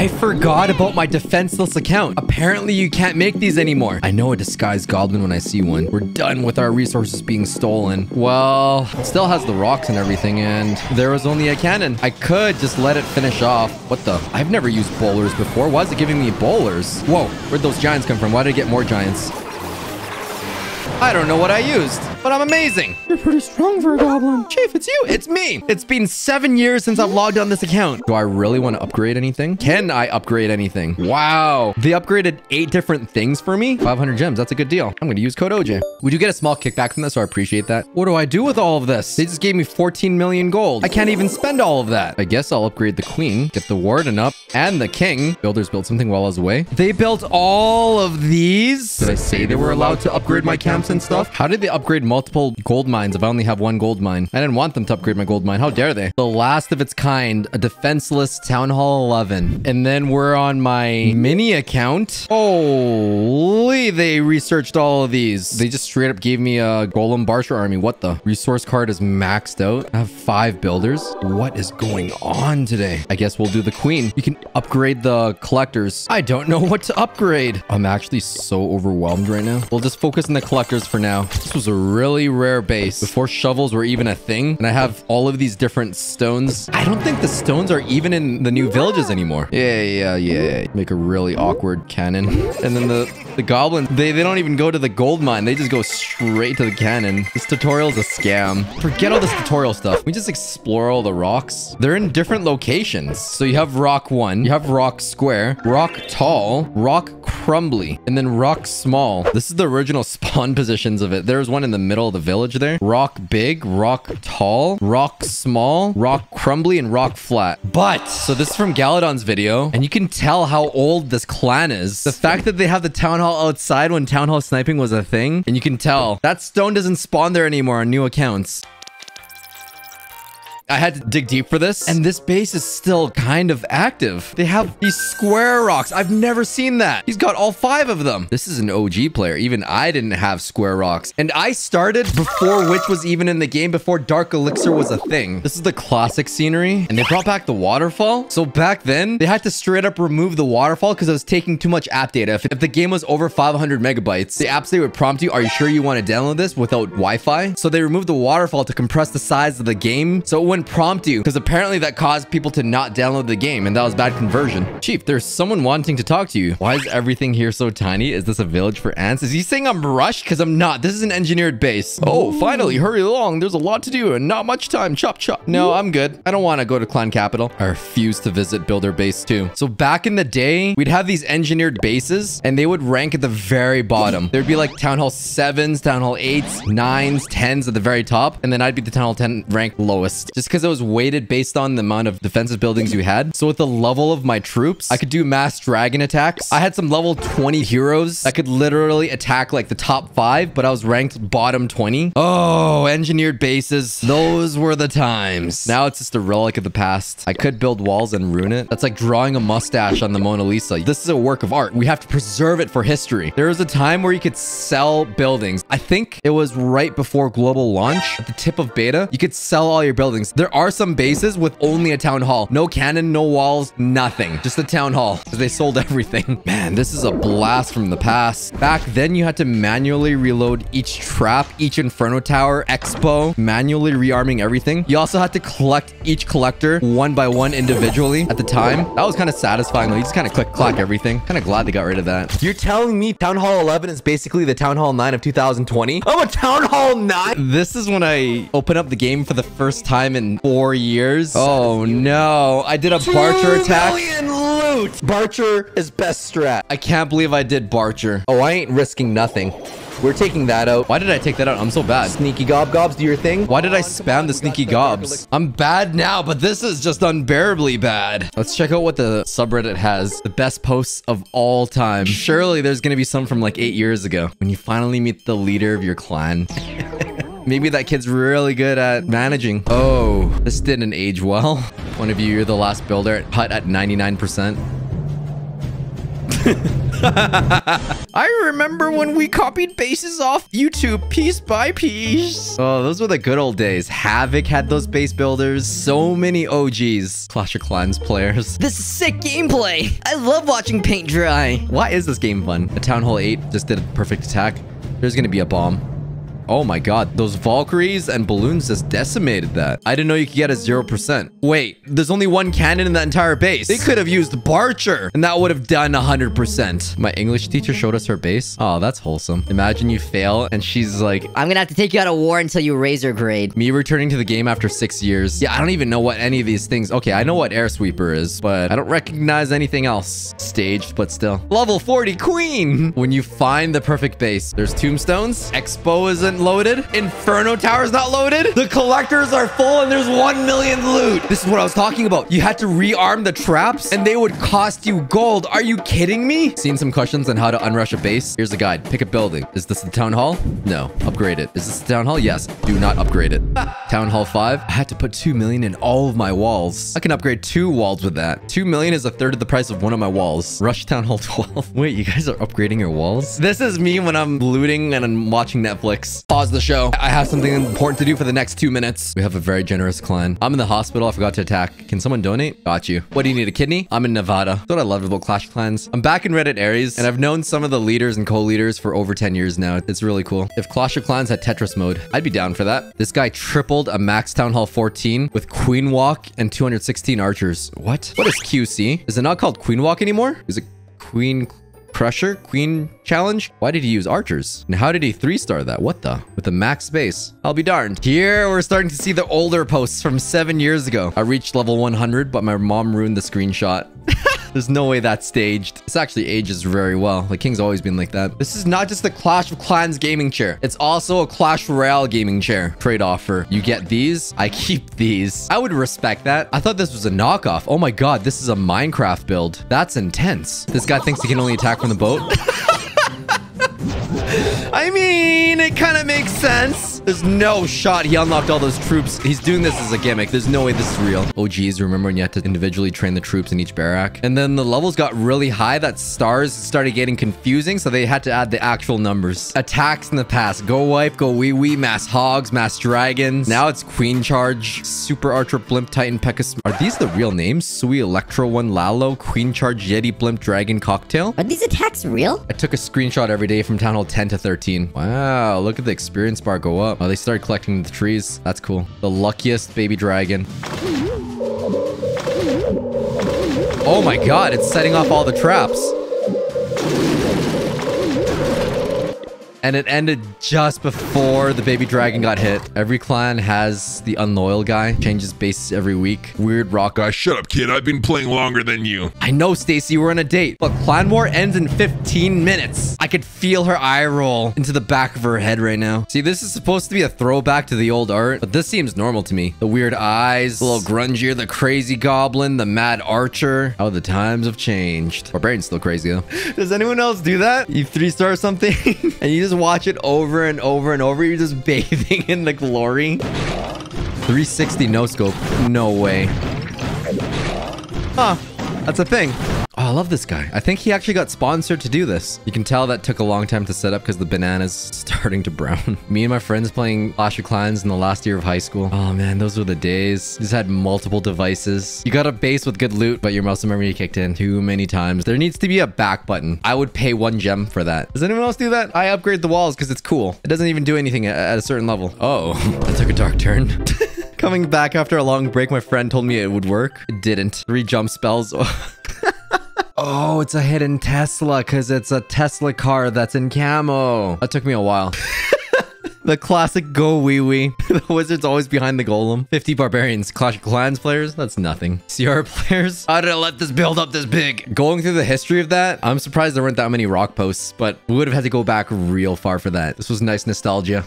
I forgot about my defenseless account. Apparently, you can't make these anymore. I know a disguised goblin when I see one. We're done with our resources being stolen. Well, it still has the rocks and everything, and there was only a cannon. I could just let it finish off. What the? I've never used bowlers before. Why is it giving me bowlers? Whoa, where'd those giants come from? Why did I get more giants? I don't know what I used, but I'm amazing. You're pretty strong for a goblin. Chief, it's you. It's me. It's been seven years since I've logged on this account. Do I really want to upgrade anything? Can I upgrade anything? Wow. They upgraded eight different things for me. 500 gems. That's a good deal. I'm going to use code OJ. Would you get a small kickback from this? So I appreciate that. What do I do with all of this? They just gave me 14 million gold. I can't even spend all of that. I guess I'll upgrade the queen, get the warden up, and the king. Builders built something while I was away. They built all of these. Did I say they were allowed to upgrade my camps and stuff? How did they upgrade multiple gold mines if I only have one gold mine? I didn't want them to upgrade my gold mine. How dare they? The last of its kind, a defenseless Town Hall 11. And then we're on my mini account. Holy, they researched all of these. They just straight up gave me a golem Barcher army. What the? Resource card is maxed out. I have five builders. What is going on today? I guess we'll do the queen. You can upgrade the collectors. I don't know what to upgrade. I'm actually so overwhelmed right now. We'll just focus on the collectors for now. This was a really rare base before shovels were even a thing. And I have all of these different stones. I don't think the stones are even in the new villages anymore. Yeah, yeah, yeah. Make a really awkward cannon. And then the, the goblins, they, they don't even go to the gold mine. They just go straight to the cannon. This tutorial's a scam. Forget all this tutorial stuff. We just explore all the rocks. They're in different locations. So you have rock one, you have rock square, rock tall, rock crumbly, and then rock small. This is the original spawn positions of it. There's one in the middle of the village there. Rock big, rock tall, rock small, rock crumbly, and rock flat. But, so this is from Galadon's video, and you can tell how old this clan is. The fact that they have the town hall outside when town hall sniping was a thing, and you can tell that stone doesn't spawn there anymore on new accounts. I had to dig deep for this. And this base is still kind of active. They have these square rocks. I've never seen that. He's got all five of them. This is an OG player. Even I didn't have square rocks. And I started before Witch was even in the game, before Dark Elixir was a thing. This is the classic scenery. And they brought back the waterfall. So back then, they had to straight up remove the waterfall because it was taking too much app data. If, if the game was over 500 megabytes, the apps they would prompt you, are you sure you want to download this without Wi-Fi? So they removed the waterfall to compress the size of the game. So it prompt you because apparently that caused people to not download the game and that was bad conversion. Chief, there's someone wanting to talk to you. Why is everything here so tiny? Is this a village for ants? Is he saying I'm rushed? Because I'm not. This is an engineered base. Oh, finally, hurry along. There's a lot to do and not much time. Chop, chop. No, I'm good. I don't want to go to clan capital. I refuse to visit builder base too. So back in the day, we'd have these engineered bases and they would rank at the very bottom. There'd be like town hall sevens, town hall eights, nines, tens at the very top. And then I'd be the town hall 10 ranked lowest just because it was weighted based on the amount of defensive buildings you had. So with the level of my troops, I could do mass dragon attacks. I had some level 20 heroes that could literally attack like the top five, but I was ranked bottom 20. Oh, engineered bases. Those were the times. Now it's just a relic of the past. I could build walls and ruin it. That's like drawing a mustache on the Mona Lisa. This is a work of art. We have to preserve it for history. There was a time where you could sell buildings. I think it was right before global launch at the tip of beta. You could sell all your buildings. There are some bases with only a town hall. No cannon, no walls, nothing. Just a town hall because they sold everything. Man, this is a blast from the past. Back then, you had to manually reload each trap, each inferno tower, X-Bow, manually rearming everything. You also had to collect each collector one by one individually at the time. That was kind of satisfying. You just kind of click, clack everything. Kind of glad they got rid of that. You're telling me Town Hall 11 is basically the Town Hall 9 of 2020? I'm a Town Hall 9? This is when I open up the game for the first time in four years. Oh no, I did a Barcher attack. million loot. Barcher is best strat. I can't believe I did Barcher. Oh, I ain't risking nothing. We're taking that out. Why did I take that out? I'm so bad. Sneaky gob gobs, do your thing. Why did I spam the sneaky gobs? I'm bad now, but this is just unbearably bad. Let's check out what the subreddit has. The best posts of all time. Surely there's gonna be some from like eight years ago. When you finally meet the leader of your clan. Maybe that kid's really good at managing. Oh, this didn't age well. One of you, you're the last builder at hut at 99%. I remember when we copied bases off YouTube piece by piece. Oh, those were the good old days. Havoc had those base builders. So many OGs. Clash of Clans players. This is sick gameplay. I love watching paint dry. Why is this game fun? A Town Hall 8 just did a perfect attack. There's gonna be a bomb. Oh my god, those Valkyries and balloons just decimated that. I didn't know you could get a 0%. Wait, there's only one cannon in that entire base. They could have used Barcher, and that would have done 100%. My English teacher showed us her base. Oh, that's wholesome. Imagine you fail, and she's like, I'm gonna have to take you out of war until you raise your grade. me returning to the game after six years. Yeah, I don't even know what any of these things... Okay, I know what Air Sweeper is, but I don't recognize anything else. Staged, but still. Level 40 Queen! When you find the perfect base, there's tombstones. X-Bow isn't loaded. Inferno Tower's not loaded. The collectors are full and there's 1 million loot. This is what I was talking about. You had to rearm the traps and they would cost you gold. Are you kidding me? Seen some questions on how to unrush a base? Here's a guide. Pick a building. Is this the town hall? No. Upgrade it. Is this the town hall? Yes. Do not upgrade it. town hall 5. I had to put 2 million in all of my walls. I can upgrade two walls with that. 2 million is a third of the price of one of my walls. Rush town hall 12. Wait, you guys are upgrading your walls? This is me when I'm looting and I'm watching Netflix. Pause the show. I have something important to do for the next two minutes. We have a very generous clan. I'm in the hospital. I forgot to attack. Can someone donate? Got you. What do you need? A kidney? I'm in Nevada. That's what I love about Clash Clans. I'm back in Reddit Aries, and I've known some of the leaders and co-leaders for over 10 years now. It's really cool. If Clash of Clans had Tetris mode, I'd be down for that. This guy tripled a max Town Hall 14 with Queen Walk and 216 archers. What? What is QC? Is it not called Queen Walk anymore? Is it Queen Crusher? Queen Challenge? Why did he use archers? And how did he three-star that? What the? With a max base. I'll be darned. Here, we're starting to see the older posts from seven years ago. I reached level 100, but my mom ruined the screenshot. There's no way that's staged. This actually ages very well. The King's always been like that. This is not just the Clash of Clans gaming chair. It's also a Clash Royale gaming chair. Trade offer. You get these. I keep these. I would respect that. I thought this was a knockoff. Oh my god, this is a Minecraft build. That's intense. This guy thinks he can only attack from the boat. I mean, it kind of makes sense. There's no shot he unlocked all those troops. He's doing this as a gimmick. There's no way this is real. Oh, geez. Remember when you had to individually train the troops in each barrack? And then the levels got really high that stars started getting confusing, so they had to add the actual numbers. Attacks in the past. Go Wipe, Go Wee Wee, Mass Hogs, Mass Dragons. Now it's Queen Charge, Super Archer, Blimp, Titan, Pekka. Are these the real names? Sui, Electro, One, Lalo, Queen Charge, Yeti, Blimp, Dragon, Cocktail? Are these attacks real? I took a screenshot every day from Town Hall 10 to 13. Wow, look at the experience bar go up. Oh, they started collecting the trees. That's cool. The luckiest baby dragon. Oh my god, it's setting off all the traps. And it ended just before the baby dragon got hit. Every clan has the unloyal guy. Changes bases every week. Weird rock guy. Shut up, kid. I've been playing longer than you. I know, Stacy, we're on a date. But Clan War ends in 15 minutes. I could feel her eye roll into the back of her head right now. See, this is supposed to be a throwback to the old art, but this seems normal to me. The weird eyes, a little grungier, the crazy goblin, the mad archer. How the times have changed. Barbarian's still crazy, though. Does anyone else do that? You three-star something, and you just watch it over and over and over. You're just bathing in the glory. 360 no scope. No way. Huh. That's a thing. Oh, I love this guy. I think he actually got sponsored to do this. You can tell that took a long time to set up because the banana's starting to brown. Me and my friends playing Clash of Clans in the last year of high school. Oh man, those were the days. Just had multiple devices. You got a base with good loot, but your muscle memory kicked in too many times. There needs to be a back button. I would pay one gem for that. Does anyone else do that? I upgrade the walls because it's cool. It doesn't even do anything at, a certain level. Oh, that took a dark turn. Coming back after a long break, my friend told me it would work. It didn't. Three jump spells. Oh, it's a hidden Tesla because it's a Tesla car that's in camo. That took me a while. the classic go wee wee. the wizard's always behind the golem. 50 barbarians. Clash of Clans players? That's nothing. CR players? How did I let this build up this big? Going through the history of that, I'm surprised there weren't that many rock posts, but we would have had to go back real far for that. This was nice nostalgia.